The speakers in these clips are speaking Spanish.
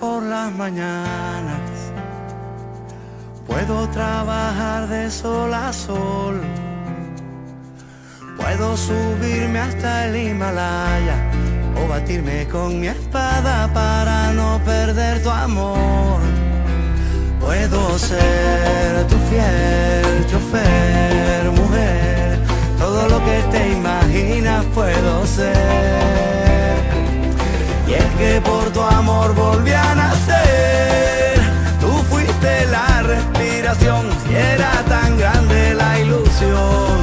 por las mañanas. Puedo trabajar de sol a sol. Puedo subirme hasta el Himalaya o batirme con mi espada para no perder tu amor. Puedo ser tu fiel chofer, mujer. Todo lo que te imaginas puedo ser. Que por tu amor volví a nacer. Tú fuiste la respiración y era tan grande la ilusión.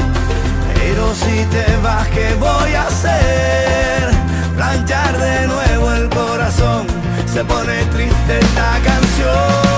Pero si te vas, ¿qué voy a hacer? Planchar de nuevo el corazón. Se pone triste esta canción.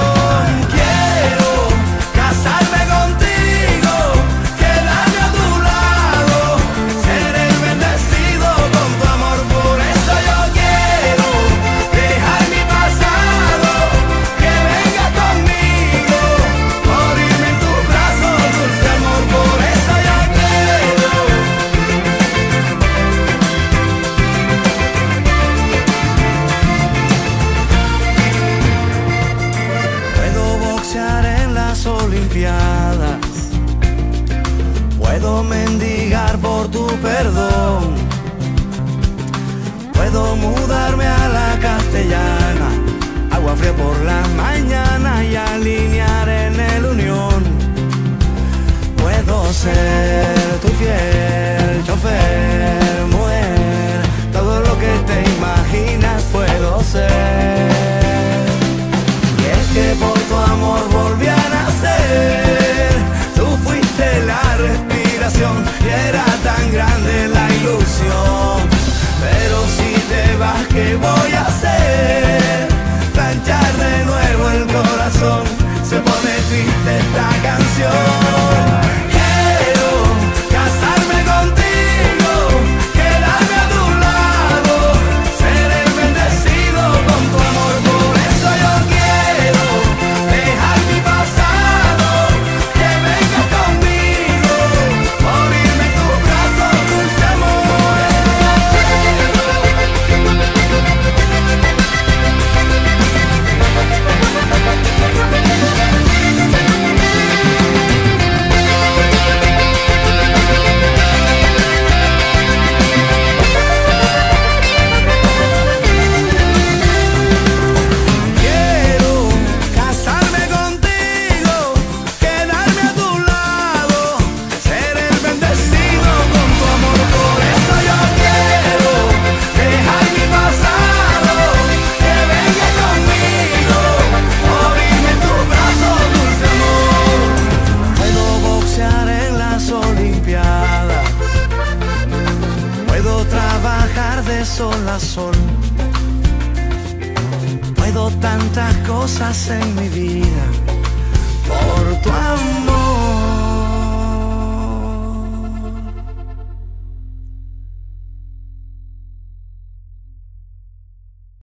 Puedo mendigar por tu perdón. Puedo mudarme a la castellana. Agua fría por la mañana sol a sol. Puedo tantas cosas en mi vida por tu amor.